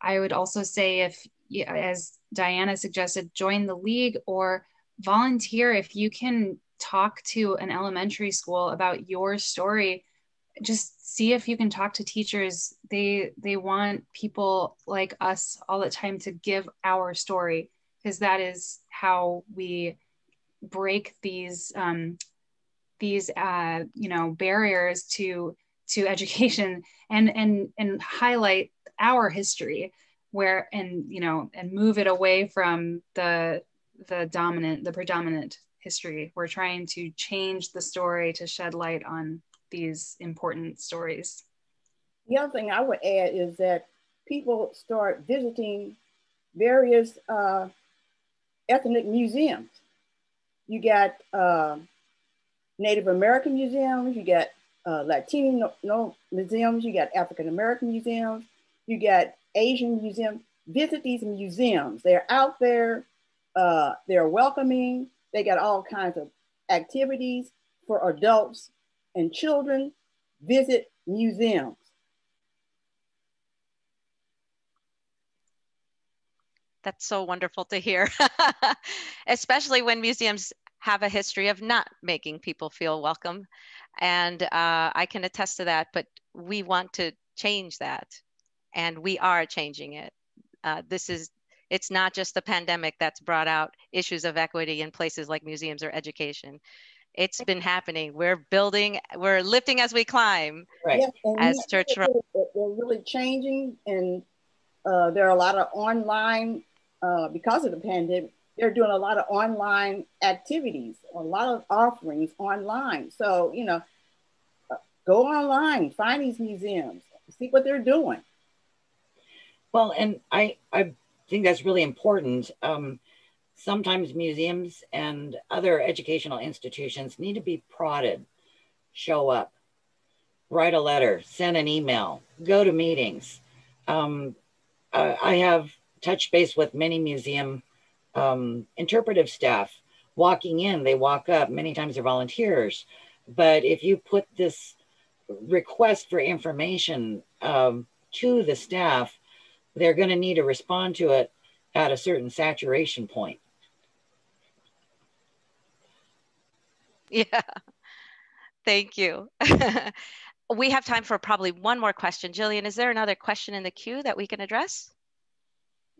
Speaker 2: I would also say, if, as Diana suggested, join the league or volunteer if you can talk to an elementary school about your story. Just see if you can talk to teachers. They they want people like us all the time to give our story because that is how we break these um, these uh, you know barriers to to education and and and highlight our history where and you know and move it away from the the dominant the predominant history we're trying to change the story to shed light on these important stories
Speaker 5: the other thing i would add is that people start visiting various uh, ethnic museums. You got uh, Native American museums, you got uh, Latino no, museums, you got African American museums, you got Asian museums. Visit these museums. They're out there, uh, they're welcoming, they got all kinds of activities for adults and children. Visit museums.
Speaker 1: That's so wonderful to hear, especially when museums have a history of not making people feel welcome. And uh, I can attest to that, but we want to change that. And we are changing it. Uh, this is, it's not just the pandemic that's brought out issues of equity in places like museums or education. It's been happening. We're building, we're lifting as we climb
Speaker 5: right.
Speaker 1: as church.
Speaker 5: They're really changing and uh, there are a lot of online uh, because of the pandemic, they're doing a lot of online activities, a lot of offerings online. So, you know, uh, go online, find these museums, see what they're doing.
Speaker 3: Well, and I, I think that's really important. Um, sometimes museums and other educational institutions need to be prodded, show up, write a letter, send an email, go to meetings. Um, uh, I have touch base with many museum um, interpretive staff. Walking in, they walk up, many times they're volunteers. But if you put this request for information um, to the staff, they're going to need to respond to it at a certain saturation point.
Speaker 1: Yeah, thank you. we have time for probably one more question. Jillian, is there another question in the queue that we can address?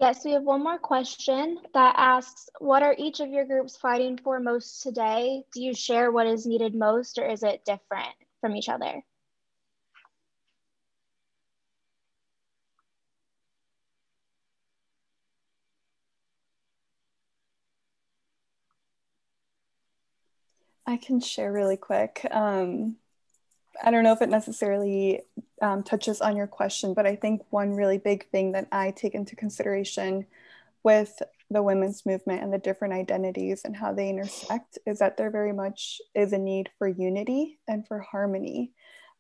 Speaker 6: Yes, we have one more question that asks, what are each of your groups fighting for most today? Do you share what is needed most or is it different from each other?
Speaker 4: I can share really quick. Um, I don't know if it necessarily um, touches on your question, but I think one really big thing that I take into consideration with the women's movement and the different identities and how they intersect is that there very much is a need for unity and for harmony.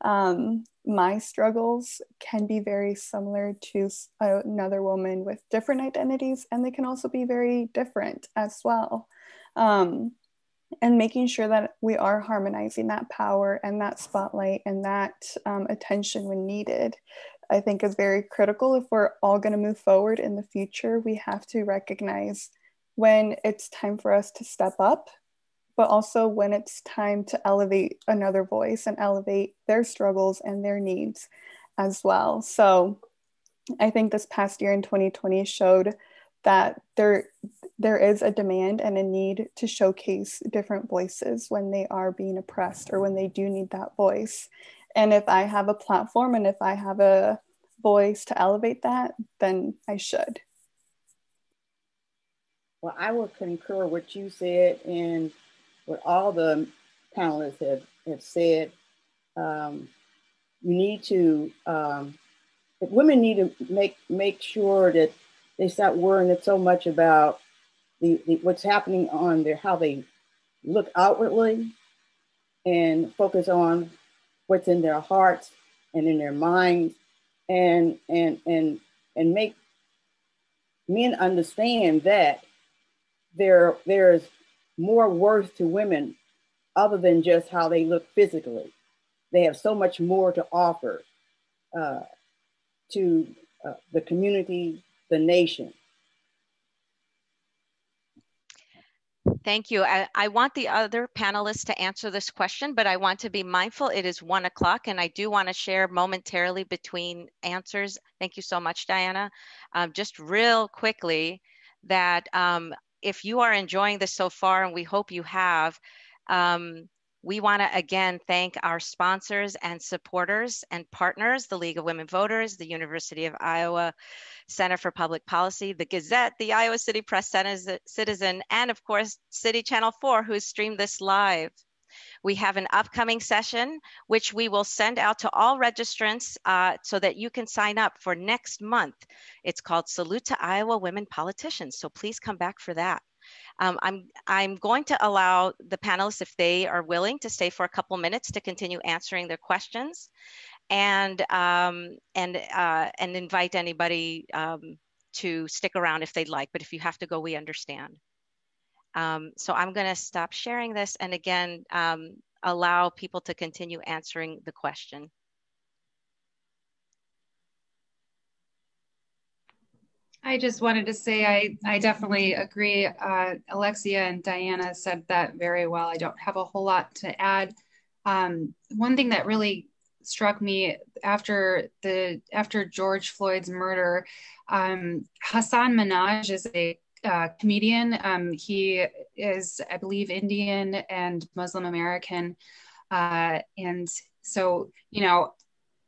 Speaker 4: Um, my struggles can be very similar to another woman with different identities, and they can also be very different as well. Um, and making sure that we are harmonizing that power and that spotlight and that um, attention when needed I think is very critical. If we're all going to move forward in the future, we have to recognize when it's time for us to step up, but also when it's time to elevate another voice and elevate their struggles and their needs as well. So I think this past year in 2020 showed that there there is a demand and a need to showcase different voices when they are being oppressed or when they do need that voice and if I have a platform and if I have a voice to elevate that, then I should.
Speaker 5: Well, I will concur what you said and what all the panelists have, have said. Um, you need to, um, women need to make, make sure that they stop worrying so much about the, the, what's happening on their, how they look outwardly and focus on what's in their hearts and in their minds and and and and make men understand that there there's more worth to women other than just how they look physically. They have so much more to offer uh, to uh, the community the nation
Speaker 1: Thank you. I, I, want the other panelists to answer this question, but I want to be mindful. It is one o'clock, and I do want to share momentarily between answers. Thank you so much, Diana. Um, just real quickly, that um, if you are enjoying this so far, and we hope you have, um, we want to again thank our sponsors and supporters and partners, the League of Women Voters, the University of Iowa Center for Public Policy, the Gazette, the Iowa City Press Citizen, and of course, City Channel 4, who has streamed this live. We have an upcoming session, which we will send out to all registrants uh, so that you can sign up for next month. It's called Salute to Iowa Women Politicians. So please come back for that. Um, I'm, I'm going to allow the panelists, if they are willing, to stay for a couple minutes to continue answering their questions and, um, and, uh, and invite anybody um, to stick around if they'd like. But if you have to go, we understand. Um, so I'm going to stop sharing this and again, um, allow people to continue answering the question.
Speaker 2: I just wanted to say I, I definitely agree. Uh, Alexia and Diana said that very well. I don't have a whole lot to add. Um, one thing that really struck me after the after George Floyd's murder, um, Hasan Minhaj is a uh, comedian. Um, he is, I believe, Indian and Muslim American, uh, and so you know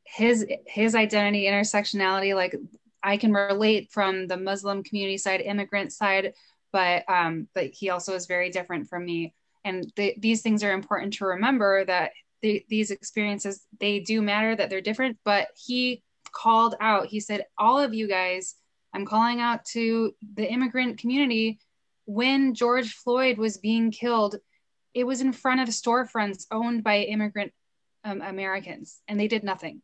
Speaker 2: his his identity intersectionality like I can relate from the Muslim community side, immigrant side, but um, but he also is very different from me. And th- these things are important to remember that th- these experiences they do matter, that they're different. But he called out. He said, "All of you guys, I'm calling out to the immigrant community. When George Floyd was being killed, it was in front of storefronts owned by immigrant um, Americans, and they did nothing."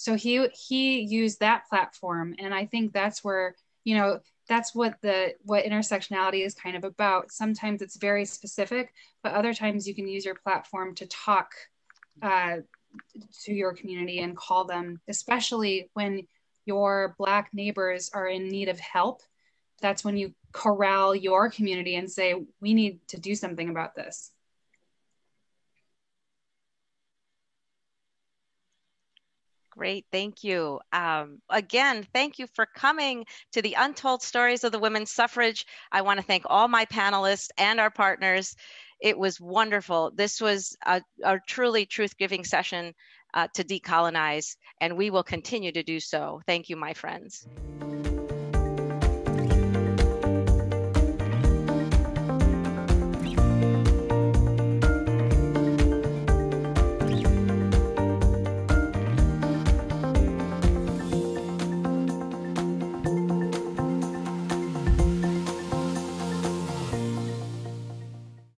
Speaker 2: So he he used that platform. And i think that's where you know that's what the what intersectionality is kind of about. Sometimes it's very specific but other times you can use your platform to talk uh, to your community and call them especially when your black neighbors are in need of help. That's when you corral your community and say we need to do something about this
Speaker 1: Great, thank you. Um, again, thank you for coming to the Untold Stories of the Women's Suffrage. I want to thank all my panelists and our partners. It was wonderful. This was a, a truly truth-giving session uh, to decolonize, and we will continue to do so. Thank you, my friends.